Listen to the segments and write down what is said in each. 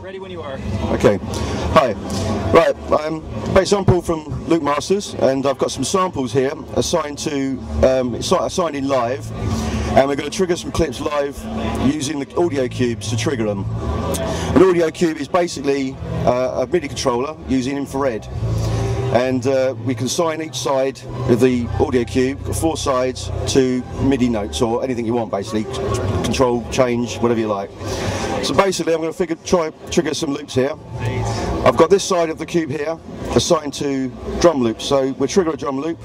Ready when you are. Okay. Hi. Right. Um, basically, I'm Paul from Loopmasters, and I've got some samples here assigned to um, assi- assigned in live, and we're going to trigger some clips live using the AudioCubes to trigger them. An AudioCube is basically uh, a MIDI controller using infrared. And uh, we can assign each side of the AudioCube, four sides, to MIDI notes or anything you want, basically. Control, change, whatever you like. So basically, I'm going to figure, try trigger some loops here. I've got this side of the cube here assigned to drum loops. So we trigger a drum loop.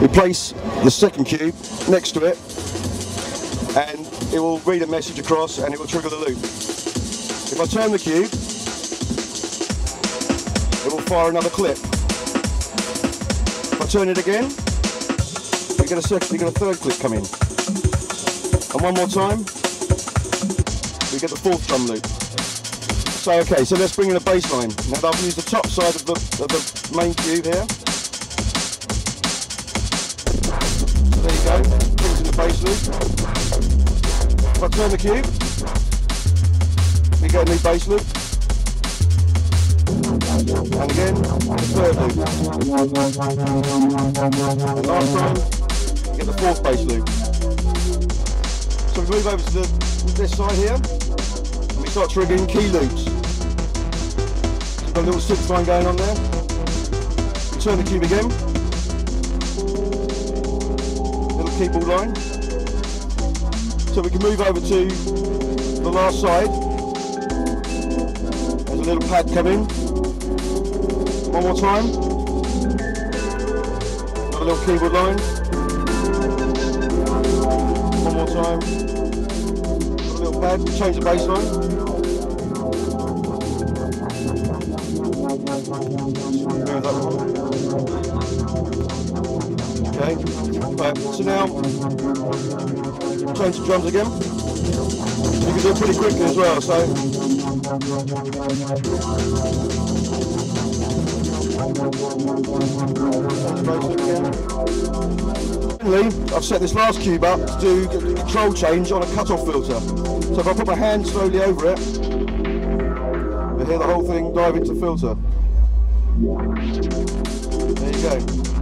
We place the second cube next to it, and it will read a message across, and it will trigger the loop. If I turn the cube, it will fire another clip. If I turn it again, you get a second, you get a third clip come in. And one more time, we get the fourth drum loop. So okay, so let's bring in a bass line. Now I've used the top side of the, of the main cube here. So there you go, brings in the bass loop. If I turn the cube, we get a new bass loop. And again, the third loop. And last time, get the fourth bass loop. So we move over to the, this side here, and we start triggering key loops. So got a little synth line going on there. Turn the cube again. Little keyboard line. So we can move over to the last side. There's a little pad coming. One more time. Another little keyboard line. Time. Another little pad. Change the bass line. Move that one. Okay. Right. So now change the drums again. You can do it pretty quickly as well. So. I've set this last cube up to do control change on a cut-off filter. So if I put my hand slowly over it, you hear the whole thing dive into filter. There you go.